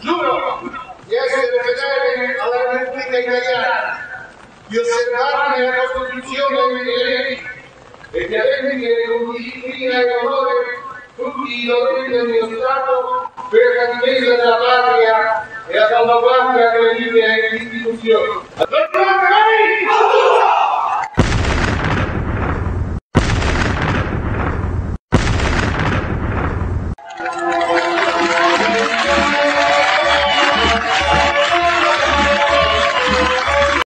Giuro di essere fedele alla Repubblica Italiana, di osservarne la Costituzione e le leggi e di rendere con disciplina e onore tutti i doveri del mio Stato per la difesa della patria e la salvaguardia delle mie istituzioni. Obrigado.